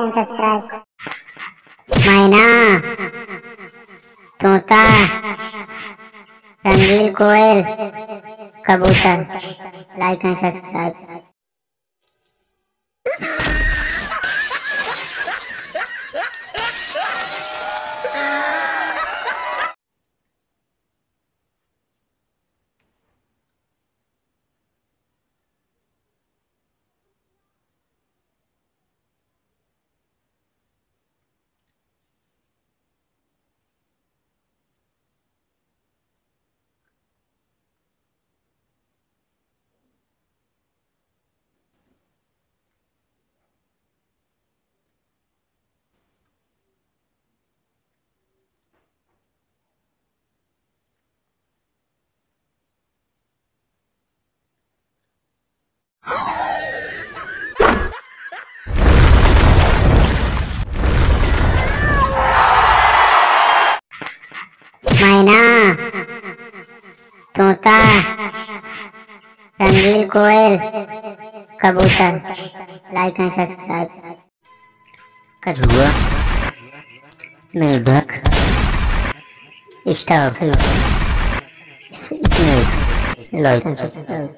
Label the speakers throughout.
Speaker 1: And subscribe
Speaker 2: मैना तोता रंगील कोयल कबूतर लाइक एंड सब्सक्राइब मैना तोता रंगील कोयल कबूतर. लाइक एंड सब्सक्राइब कछुआ मेढक staff snake like and subscribe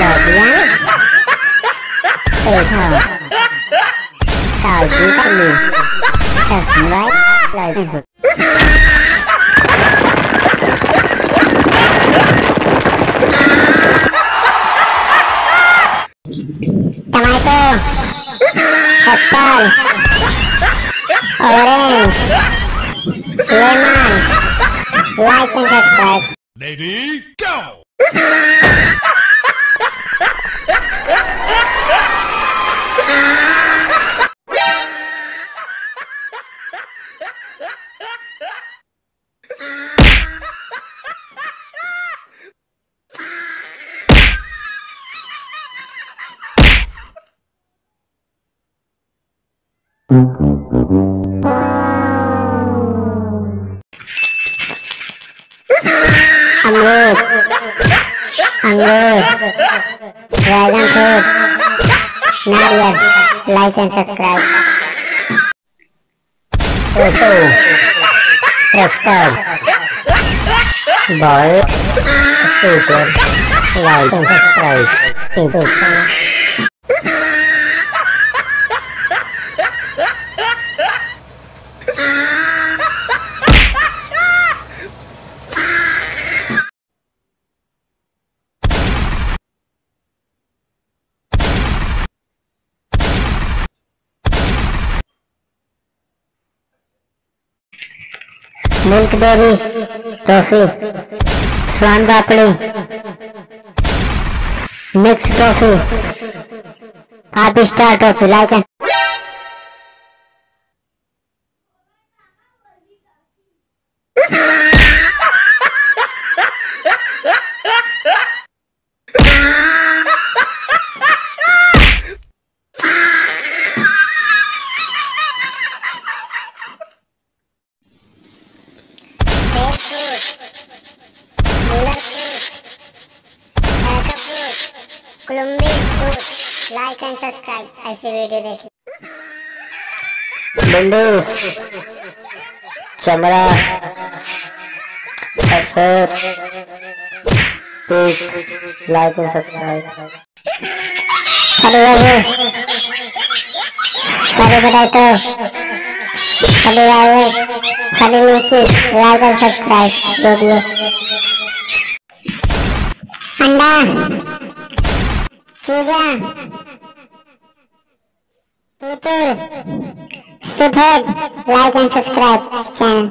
Speaker 2: लौटिया पेठा काजू कली subscribe like and subscribe
Speaker 1: tomato apple orange lemon like and subscribe
Speaker 3: Lady, go!
Speaker 1: अमरूद अंगूर ड्रैगन फ्रूट नारियल like and subscribe
Speaker 2: toto tractor ball scooter like and subscribe
Speaker 1: milk dairy toffee swan papdi mix toffee आप star toffee like कुलुम्बी like and subscribe ऐसे video देखें
Speaker 2: बंडू चमड़ा अक्सर लाइक एंड सब्सक्राइब
Speaker 1: हेलो बाबू हेलो बताओ हेलो बाबू हेलो नीचे लाइक एंड सब्सक्राइब वीडियो अंडा। चूजा पुतुर सफ़ेद लाइक एंड सब्सक्राइब चैनल